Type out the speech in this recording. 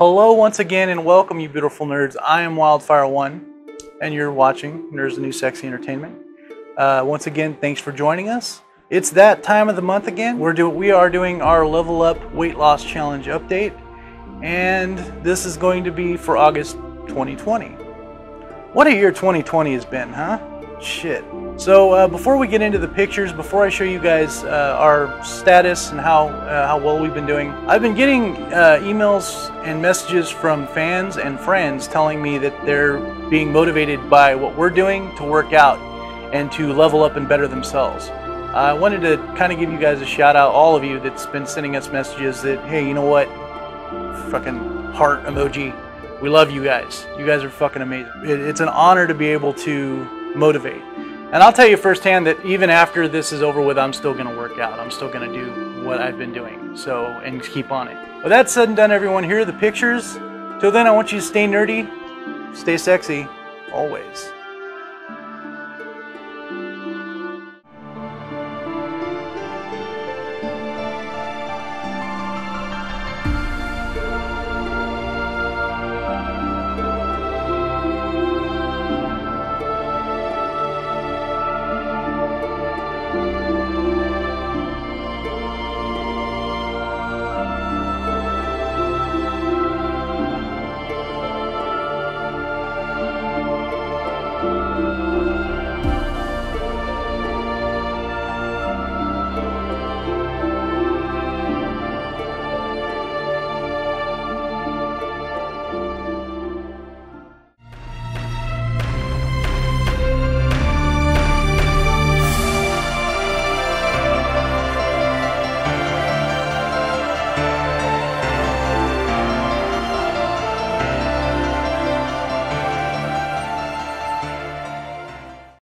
Hello once again and welcome you beautiful nerds. I am Wyldfyre1 and you're watching Nerds the New Sexy Entertainment. Uh, once again, thanks for joining us. It's that time of the month again. We're do we are doing our level up weight loss challenge update and this is going to be for August 2020. What a year 2020 has been, huh? Shit. So uh, before we get into the pictures, before I show you guys uh, our status and how uh, how well we've been doing, I've been getting uh, emails and messages from fans and friends telling me that they're being motivated by what we're doing to work out and to level up and better themselves. I wanted to kind of give you guys a shout out, all of you that's been sending us messages that, hey, you know what? Fucking heart emoji. We love you guys. You guys are fucking amazing. It's an honor to be able to motivate. And I'll tell you firsthand that even after this is over with, I'm still going to work out. I'm still going to do what I've been doing. So, and keep on it. With that said and done, everyone, here are the pictures. Till then, I want you to stay nerdy, stay sexy, always.